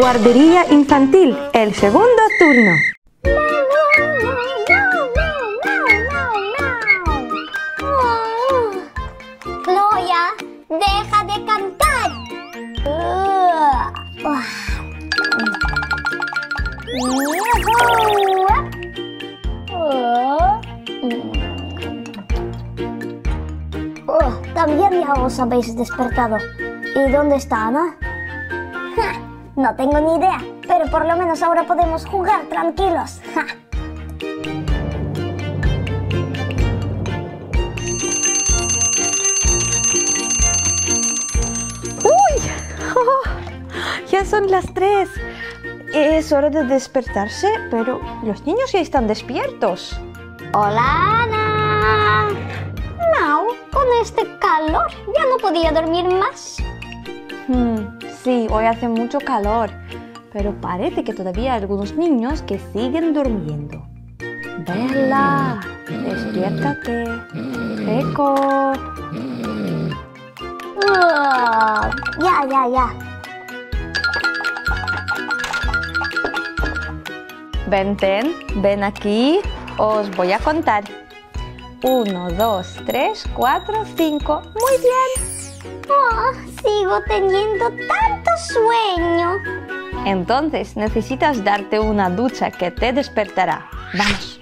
Guardería infantil, el segundo turno. Chloe, deja de cantar. Oh, También ya os habéis despertado. ¿Y dónde está Ana? No tengo ni idea, pero por lo menos ahora podemos jugar tranquilos. Ja. ¡Uy! Oh, ya son las tres. Es hora de despertarse, pero los niños ya están despiertos. Hola, Ana. No, con este calor ya no podía dormir más. Hmm, sí, hoy hace mucho calor, pero parece que todavía hay algunos niños que siguen durmiendo. Bella, despiértate. Eco. Ah, ya, ya, ya. Venten, ven aquí. Os voy a contar. Uno, dos, tres, cuatro, cinco. Muy bien. Teniendo tanto sueño. Entonces necesitas darte una ducha que te despertará. Vamos.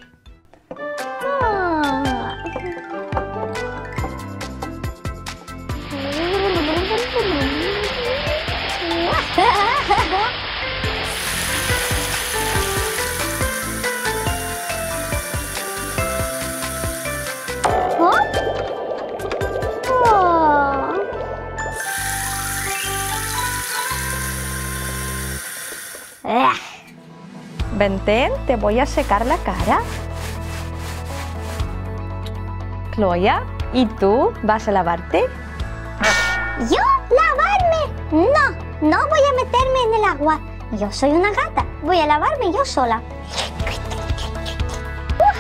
Venten, te voy a secar la cara. Chloe, ¿y tú vas a lavarte? ¿Yo? ¿Lavarme? No, no voy a meterme en el agua. Yo soy una gata. Voy a lavarme yo sola. Uf,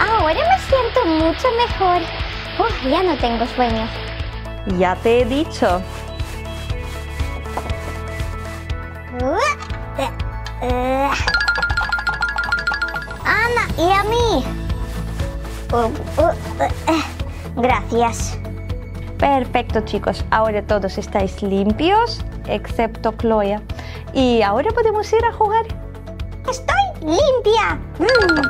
ahora me siento mucho mejor. Uf, ya no tengo sueño. Ya te he dicho. Uh, eh, eh. ¿Y a mí? Uh, uh, eh, eh. Gracias. Perfecto, chicos. Ahora todos estáis limpios, excepto Chloe. Y ahora podemos ir a jugar. Estoy limpia. Mm.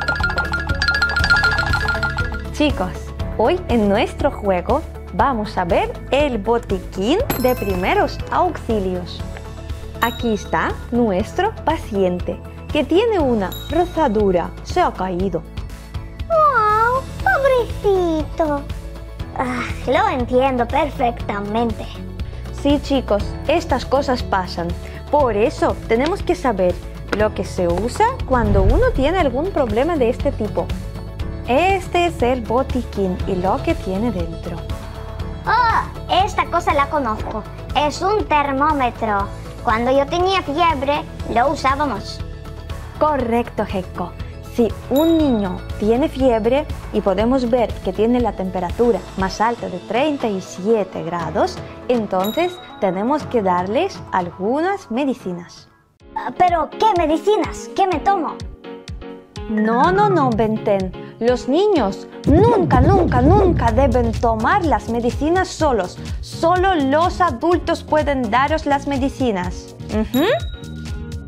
Chicos, hoy en nuestro juego vamos a ver el botiquín de primeros auxilios. Aquí está nuestro paciente que tiene una rozadura, se ha caído. Oh, pobrecito. Ah, lo entiendo perfectamente. Sí, chicos, estas cosas pasan. Por eso tenemos que saber lo que se usa cuando uno tiene algún problema de este tipo. Este es el botiquín y lo que tiene dentro. Oh, esta cosa la conozco. Es un termómetro. Cuando yo tenía fiebre, lo usábamos. Correcto, Gekko. Si un niño tiene fiebre y podemos ver que tiene la temperatura más alta de 37 grados, entonces tenemos que darles algunas medicinas. Ah, Pero, ¿qué medicinas? ¿Qué me tomo? No, no, no, Benten. Los niños nunca, nunca, nunca deben tomar las medicinas solos. Solo los adultos pueden daros las medicinas. Ujú.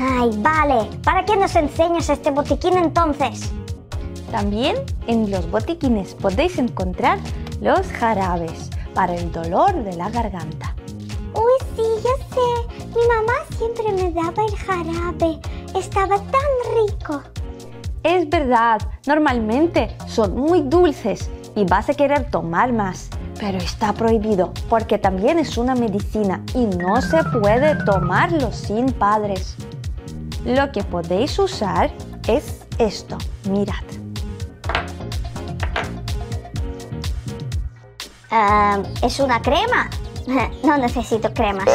Ay, vale. ¿Para qué nos enseñas este botiquín entonces? También en los botiquines podéis encontrar los jarabes para el dolor de la garganta. Uy, sí, ya sé. Mi mamá siempre me daba el jarabe. Estaba tan rico. Es verdad, normalmente son muy dulces y vas a querer tomar más, pero está prohibido porque también es una medicina y no se puede tomarlo sin padres. Lo que podéis usar es esto, mirad. Ah, ¿Es una crema? No necesito cremas.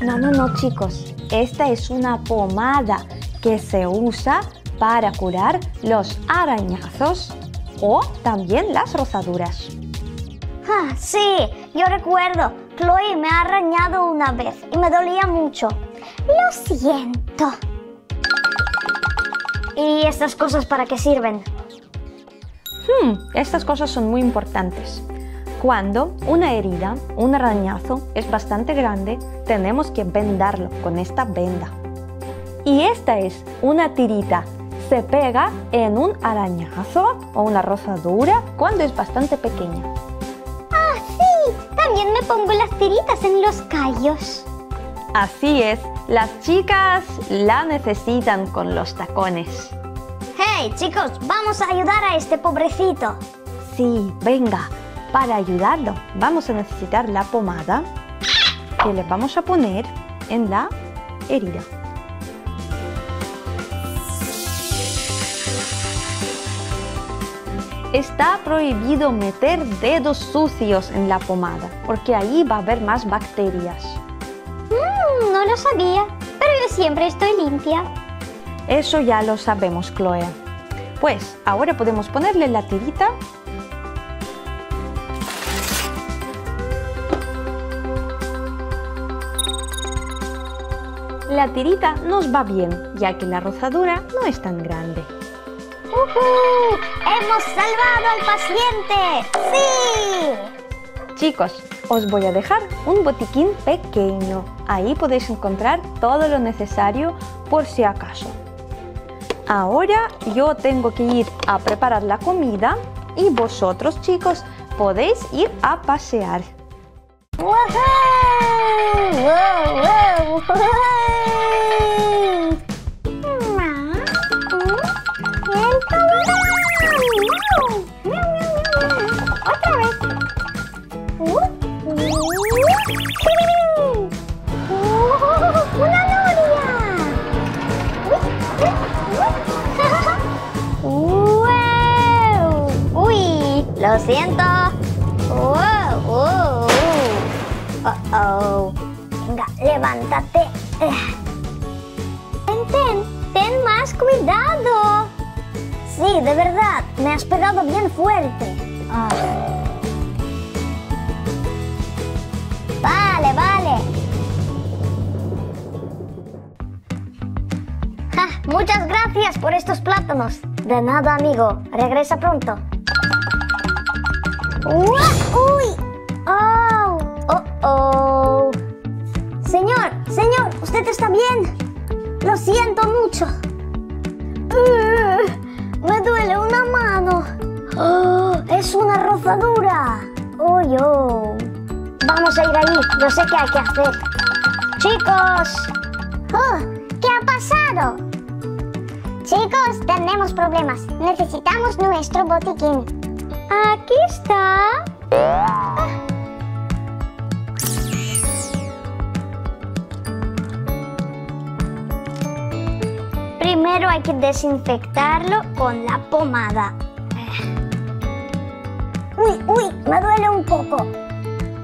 No, no, no chicos, esta es una pomada que se usa para curar los arañazos o también las rozaduras. Ah, sí, yo recuerdo. Chloe me ha arañado una vez y me dolía mucho. Lo siento. ¿Y estas cosas para qué sirven? Hmm, estas cosas son muy importantes. Cuando una herida, un arañazo, es bastante grande, tenemos que vendarlo con esta venda. Y esta es una tirita. Se pega en un arañazo o una rozadura cuando es bastante pequeña. ¡Ah, sí! También me pongo las tiritas en los callos. Así es, las chicas la necesitan con los tacones. ¡Hey, chicos! Vamos a ayudar a este pobrecito. Sí, venga, para ayudarlo vamos a necesitar la pomada que le vamos a poner en la herida. Está prohibido meter dedos sucios en la pomada porque ahí va a haber más bacterias. No lo sabía, pero yo siempre estoy limpia. Eso ya lo sabemos, Chloe. Pues ahora podemos ponerle la tirita La tirita nos va bien, ya que la rozadura no es tan grande. ¡Uhú! ¡Hemos salvado al paciente! ¡Sí! Chicos, os voy a dejar un botiquín pequeño. Ahí podéis encontrar todo lo necesario por si acaso. Ahora yo tengo que ir a preparar la comida y vosotros chicos podéis ir a pasear. Otra Lo siento. ¡Wow! ¡Oh! ¡Oh! Venga, levántate. Ten, ten, ten más cuidado. Sí, de verdad, me has pegado bien fuerte. Vale, vale. Ja, muchas gracias por estos plátanos. De nada, amigo. Regresa pronto. ¡Uy! ¡Oh! ¡Oh, oh! Señor, señor, ¿usted está bien? Lo siento mucho. Uh, me duele una mano. Oh, es una rozadura. Oh. Vamos a ir allí. Yo sé qué hay que hacer. Chicos. Oh, ¿Qué ha pasado? Chicos, tenemos problemas. Necesitamos nuestro botiquín. Aquí está. Primero hay que desinfectarlo con la pomada. Uy, uy, me duele un poco.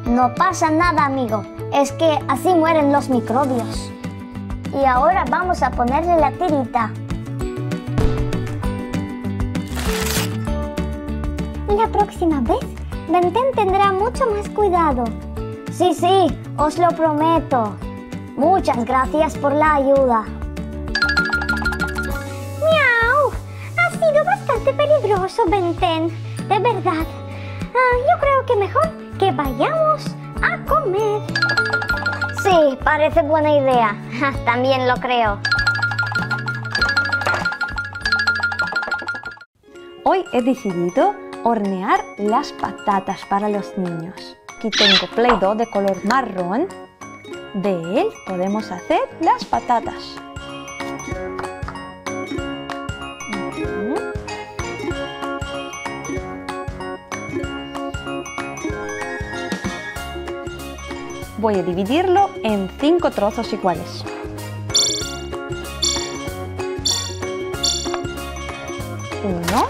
No pasa nada, amigo. Es que así mueren los microbios. Y ahora vamos a ponerle la tirita. La próxima vez, Benten tendrá mucho más cuidado. Sí, sí, os lo prometo. Muchas gracias por la ayuda. ¡Miau! Ha sido bastante peligroso, Benten. De verdad. Ah, yo creo que mejor que vayamos a comer. Sí, parece buena idea. También lo creo. Hoy he decidido hornear las patatas para los niños. Aquí tengo Play-Doh de color marrón. De él podemos hacer las patatas. Voy a dividirlo en cinco trozos iguales. Uno,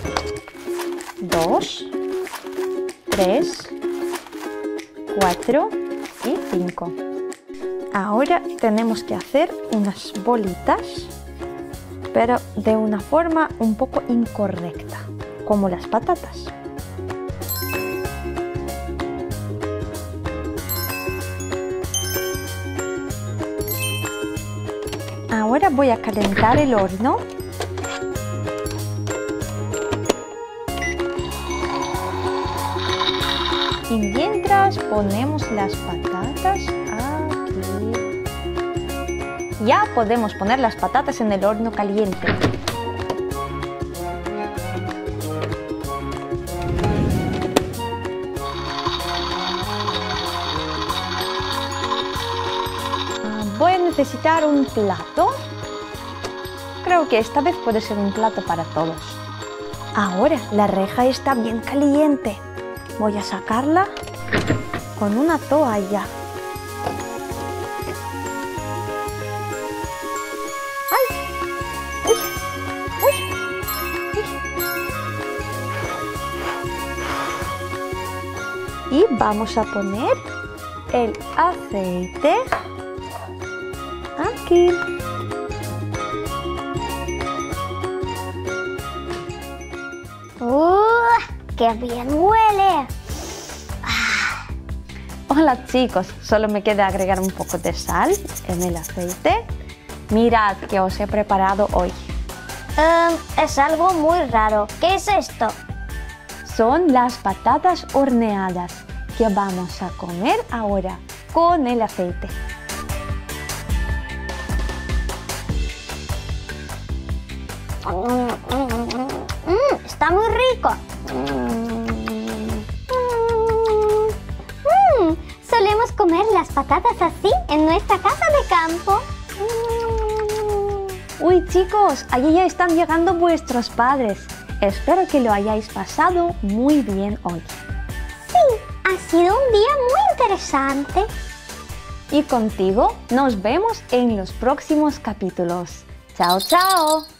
dos, tres, cuatro y cinco. Ahora tenemos que hacer unas bolitas, pero de una forma un poco incorrecta, como las patatas. Ahora voy a calentar el horno. Mientras ponemos las patatas aquí. Ya podemos poner las patatas en el horno caliente. Ah, Voy a necesitar un plato. Creo que esta vez puede ser un plato para todos. Ahora la reja está bien caliente. Voy a sacarla con una toalla. Y vamos a poner el aceite aquí. ¡Uh! ¡Qué bien huele! Hola chicos, solo me queda agregar un poco de sal en el aceite. Mirad que os he preparado hoy. Em, es algo muy raro. ¿Qué es esto? Son las patatas horneadas que vamos a comer ahora con el aceite. Mm, está muy rico. Mm, solemos comer las patatas así en nuestra casa de campo. Uy chicos, allí ya están llegando vuestros padres. Espero que lo hayáis pasado muy bien hoy. Sí, ha sido un día muy interesante. Y contigo nos vemos en los próximos capítulos. Chao, chao.